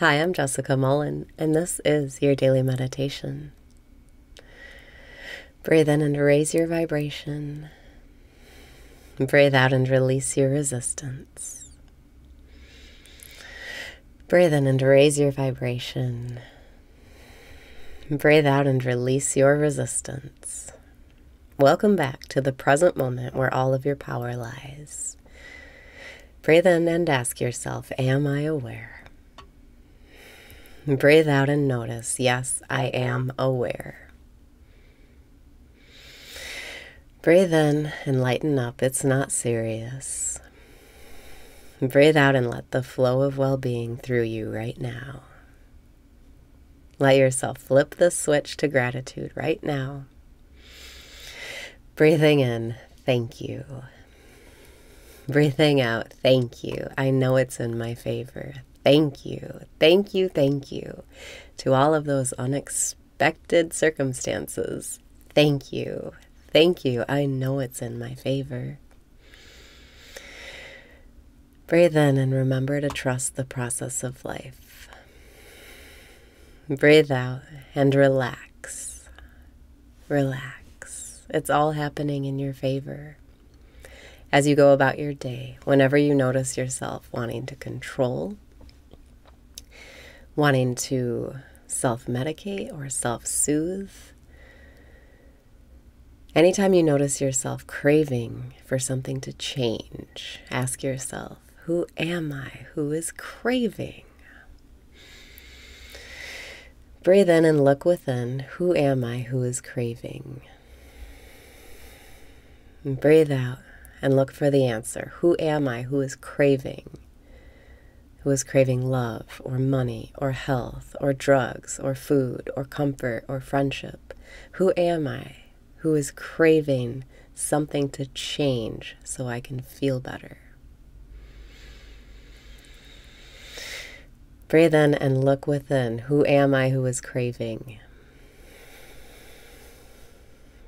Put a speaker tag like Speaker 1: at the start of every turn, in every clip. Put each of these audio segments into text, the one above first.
Speaker 1: Hi, I'm Jessica Mullen, and this is your daily meditation. Breathe in and raise your vibration. Breathe out and release your resistance. Breathe in and raise your vibration. Breathe out and release your resistance. Welcome back to the present moment where all of your power lies. Breathe in and ask yourself, Am I aware? Breathe out and notice, yes, I am aware. Breathe in and lighten up. It's not serious. Breathe out and let the flow of well being through you right now. Let yourself flip the switch to gratitude right now. Breathing in, thank you. Breathing out, thank you. I know it's in my favor. Thank you, thank you, thank you to all of those unexpected circumstances. Thank you, thank you. I know it's in my favor. Breathe in and remember to trust the process of life. Breathe out and relax. Relax. It's all happening in your favor. As you go about your day, whenever you notice yourself wanting to control, wanting to self medicate or self soothe. Anytime you notice yourself craving for something to change, ask yourself, Who am I who is craving? Breathe in and look within. Who am I who is craving? And breathe out and look for the answer. Who am I who is craving? Who is craving love or money or health or drugs or food or comfort or friendship? Who am I who is craving something to change so I can feel better? Breathe in and look within. Who am I who is craving?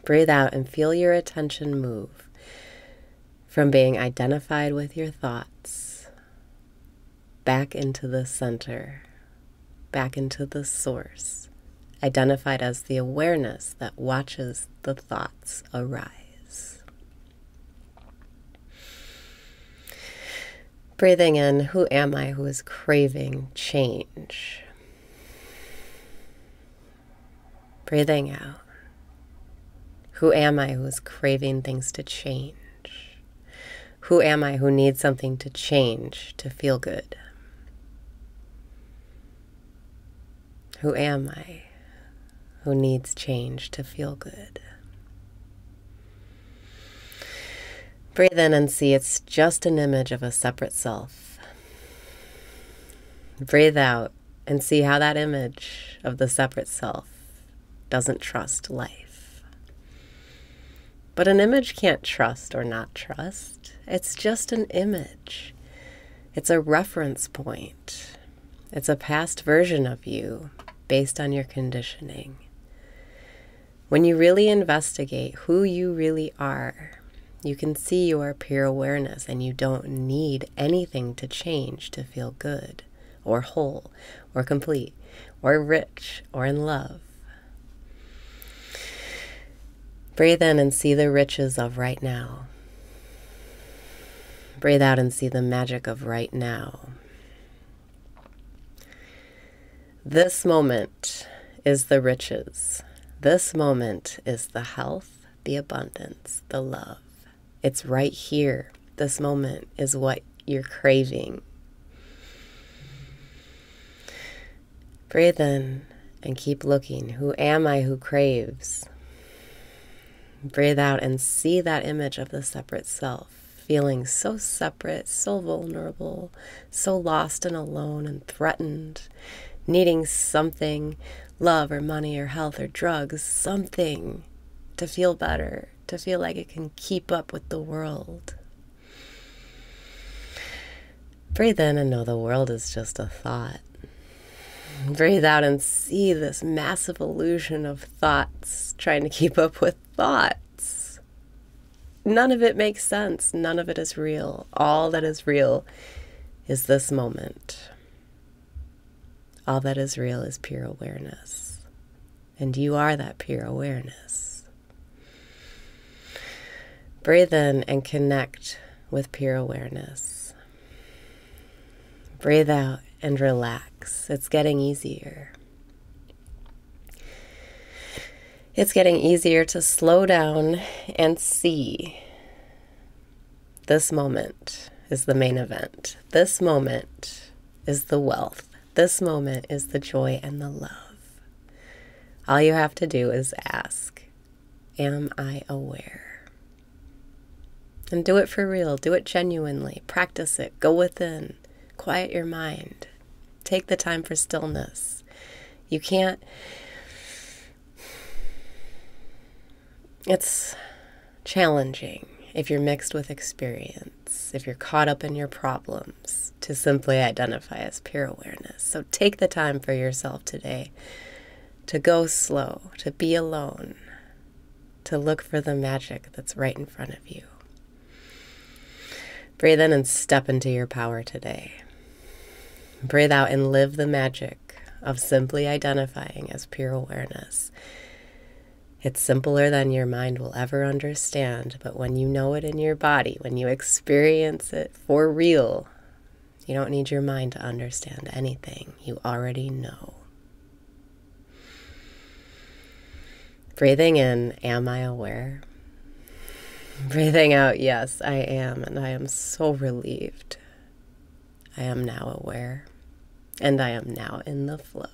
Speaker 1: Breathe out and feel your attention move from being identified with your thoughts back into the center, back into the source, identified as the awareness that watches the thoughts arise. Breathing in, who am I who is craving change? Breathing out, who am I who is craving things to change? Who am I who needs something to change to feel good? Who am I who needs change to feel good? Breathe in and see it's just an image of a separate self. Breathe out and see how that image of the separate self doesn't trust life. But an image can't trust or not trust. It's just an image. It's a reference point. It's a past version of you based on your conditioning. When you really investigate who you really are, you can see your pure awareness and you don't need anything to change to feel good or whole or complete or rich or in love. Breathe in and see the riches of right now. Breathe out and see the magic of right now. This moment is the riches. This moment is the health, the abundance, the love. It's right here. This moment is what you're craving. Breathe in and keep looking. Who am I who craves? Breathe out and see that image of the separate self, feeling so separate, so vulnerable, so lost and alone and threatened needing something love or money or health or drugs, something to feel better, to feel like it can keep up with the world. Breathe in and know the world is just a thought. Breathe out and see this massive illusion of thoughts trying to keep up with thoughts. None of it makes sense. None of it is real. All that is real is this moment. All that is real is pure awareness. And you are that pure awareness. Breathe in and connect with pure awareness. Breathe out and relax. It's getting easier. It's getting easier to slow down and see. This moment is the main event. This moment is the wealth. This moment is the joy and the love. All you have to do is ask, Am I aware? And do it for real. Do it genuinely. Practice it. Go within. Quiet your mind. Take the time for stillness. You can't. It's challenging if you're mixed with experience, if you're caught up in your problems, to simply identify as pure awareness. So take the time for yourself today to go slow, to be alone, to look for the magic that's right in front of you. Breathe in and step into your power today. Breathe out and live the magic of simply identifying as pure awareness it's simpler than your mind will ever understand, but when you know it in your body, when you experience it for real, you don't need your mind to understand anything. You already know. Breathing in, am I aware? Breathing out, yes, I am, and I am so relieved. I am now aware, and I am now in the flow.